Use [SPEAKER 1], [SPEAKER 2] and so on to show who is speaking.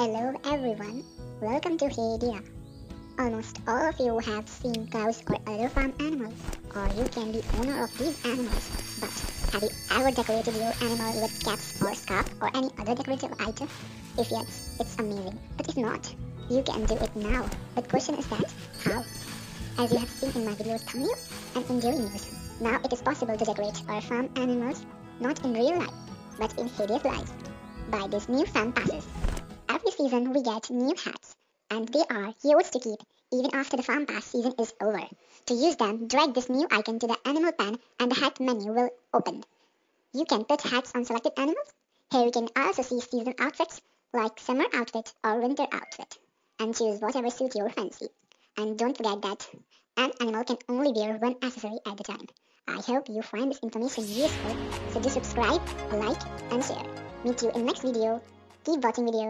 [SPEAKER 1] Hello everyone, welcome to Hey Almost all of you have seen cows or other farm animals, or you can be owner of these animals. But have you ever decorated your animal with caps or scarf or any other decorative item? If yes, it's amazing. But if not, you can do it now. But question is that, how? As you have seen in my video's thumbnail and in daily news, now it is possible to decorate our farm animals not in real life, but in Hay Day's life by these new farm passes. Season we get new hats, and they are yours to keep even after the farm pass season is over. To use them, drag this new icon to the animal pen and the hat menu will open. You can put hats on selected animals. Here you can also see season outfits like summer outfit or winter outfit and choose whatever suits your fancy. And don't forget that an animal can only wear one accessory at a time. I hope you find this information useful, so do subscribe, like and share. Meet you in next video. Keep watching videos.